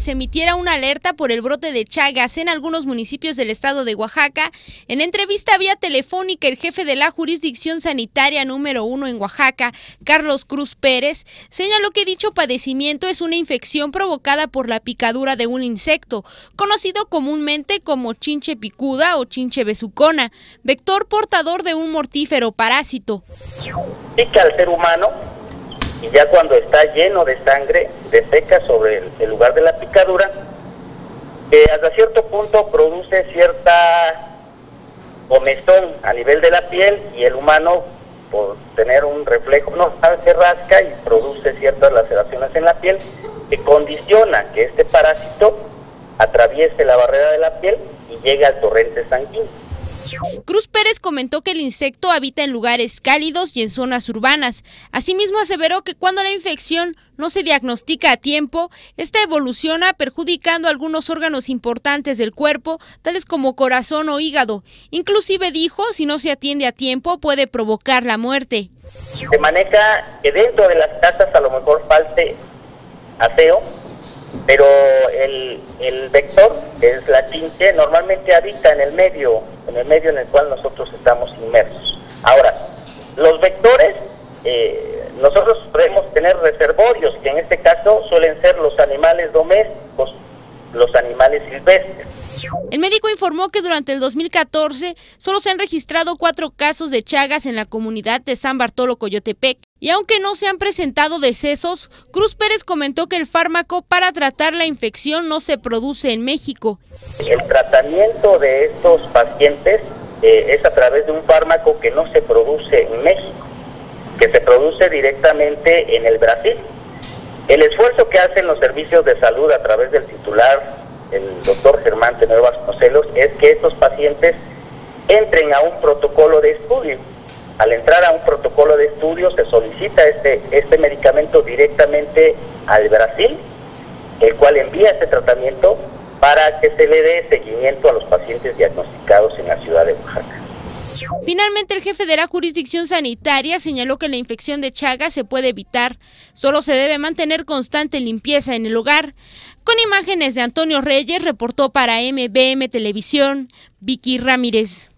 se emitiera una alerta por el brote de Chagas en algunos municipios del estado de Oaxaca, en entrevista vía telefónica el jefe de la jurisdicción sanitaria número uno en Oaxaca, Carlos Cruz Pérez, señaló que dicho padecimiento es una infección provocada por la picadura de un insecto, conocido comúnmente como chinche picuda o chinche besucona, vector portador de un mortífero parásito. Pica al ser humano y ya cuando está lleno de sangre, defeca sobre el, lugar de la picadura, que hasta cierto punto produce cierta comezón a nivel de la piel y el humano por tener un reflejo no se rasca y produce ciertas laceraciones en la piel que condiciona que este parásito atraviese la barrera de la piel y llegue al torrente sanguíneo. Cruz Pérez comentó que el insecto habita en lugares cálidos y en zonas urbanas. Asimismo aseveró que cuando la infección no se diagnostica a tiempo, esta evoluciona perjudicando algunos órganos importantes del cuerpo, tales como corazón o hígado. Inclusive dijo, si no se atiende a tiempo, puede provocar la muerte. Se maneja que dentro de las casas a lo mejor falte aseo, pero el, el vector, es la chinche, normalmente habita en el medio, en el medio en el cual nosotros estamos inmersos. Ahora, los vectores, eh, nosotros podemos tener reservorios, que en este caso suelen ser los animales domésticos, los animales silvestres. El médico informó que durante el 2014 solo se han registrado cuatro casos de chagas en la comunidad de San Bartolo Coyotepec. Y aunque no se han presentado decesos, Cruz Pérez comentó que el fármaco para tratar la infección no se produce en México. El tratamiento de estos pacientes eh, es a través de un fármaco que no se produce en México, que se produce directamente en el Brasil. El esfuerzo que hacen los servicios de salud a través del titular, el doctor Germán Tenor Vasconcelos, es que estos pacientes entren a un protocolo de estudio. Al entrar a un protocolo de estudio se solicita este, este medicamento directamente al Brasil, el cual envía este tratamiento para que se le dé seguimiento a los pacientes diagnosticados en la ciudad de Oaxaca. Finalmente, el jefe de la jurisdicción sanitaria señaló que la infección de Chagas se puede evitar. Solo se debe mantener constante limpieza en el hogar. Con imágenes de Antonio Reyes, reportó para MBM Televisión, Vicky Ramírez.